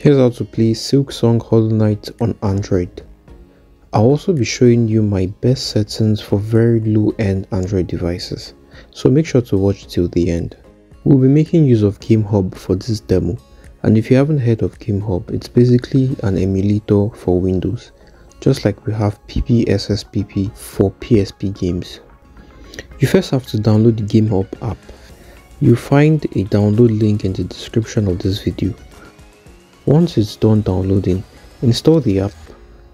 Here's how to play Silksong Hollow Knight on Android. I'll also be showing you my best settings for very low-end Android devices, so make sure to watch till the end. We'll be making use of GameHub for this demo, and if you haven't heard of GameHub, it's basically an emulator for Windows, just like we have PPSSPP for PSP games. You first have to download the GameHub app You'll find a download link in the description of this video. Once it's done downloading, install the app,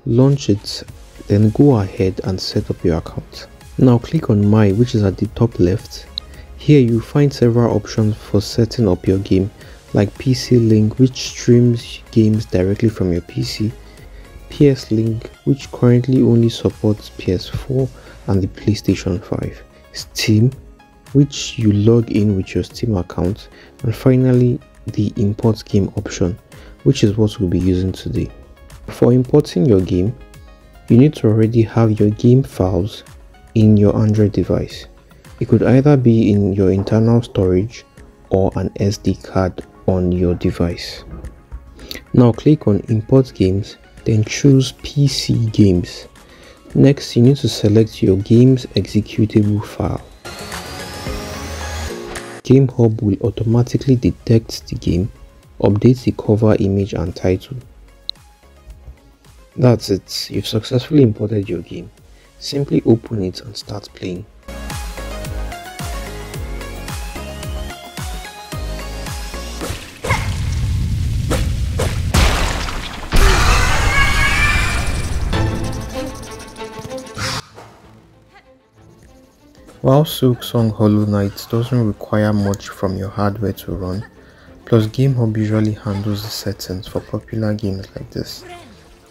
launch it, then go ahead and set up your account. Now click on My which is at the top left. Here you'll find several options for setting up your game like PC Link which streams games directly from your PC, PS Link which currently only supports PS4 and the PlayStation 5, Steam which you log in with your Steam account and finally the import game option which is what we'll be using today. For importing your game, you need to already have your game files in your Android device. It could either be in your internal storage or an SD card on your device. Now click on import games then choose PC games. Next you need to select your game's executable file. GameHub will automatically detect the game, update the cover image and title. That's it, you've successfully imported your game. Simply open it and start playing. While Silksong Hollow Knight doesn't require much from your hardware to run, plus GameHub usually handles the settings for popular games like this.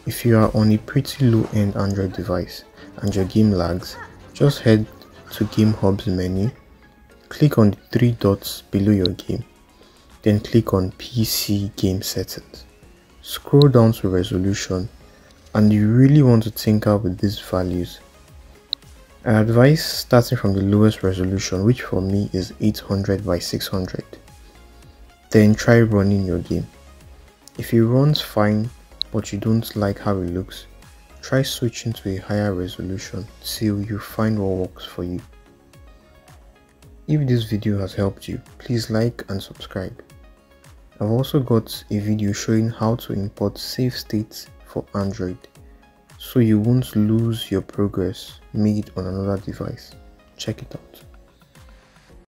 If you are on a pretty low-end Android device and your game lags, just head to GameHub's menu, click on the three dots below your game, then click on PC Game Settings. Scroll down to Resolution and you really want to tinker with these values I advise starting from the lowest resolution which for me is 800 by 600. Then try running your game. If it runs fine but you don't like how it looks, try switching to a higher resolution till you find what works for you. If this video has helped you, please like and subscribe. I've also got a video showing how to import save states for Android so you won't lose your progress made on another device. Check it out.